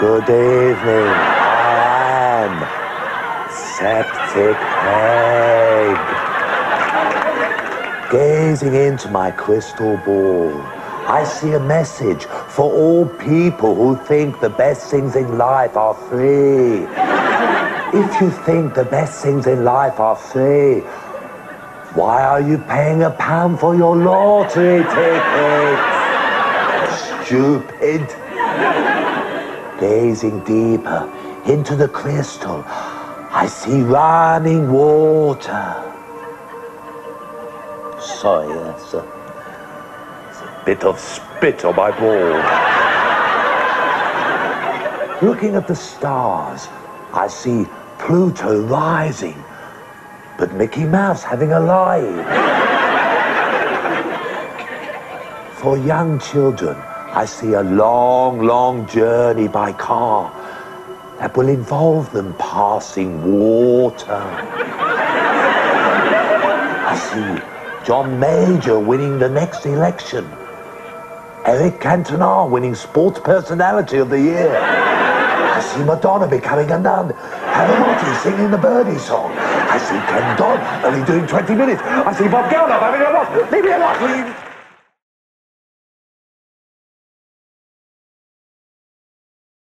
Good evening. I am Septic Peg. Gazing into my crystal ball, I see a message for all people who think the best things in life are free. If you think the best things in life are free, why are you paying a pound for your lottery ticket? Stupid. Gazing deeper into the crystal, I see running water. Sorry, that's a, that's a bit of spit on my ball. Looking at the stars, I see Pluto rising, but Mickey Mouse having a lie. For young children, I see a long, long journey by car that will involve them passing water. I see John Major winning the next election. Eric Cantona winning Sports Personality of the Year. I see Madonna becoming a nun. Pavarotti singing the Birdie song. I see Ken Dodd only doing 20 minutes. I see Bob Geldof having a loss. Leave me alone, please.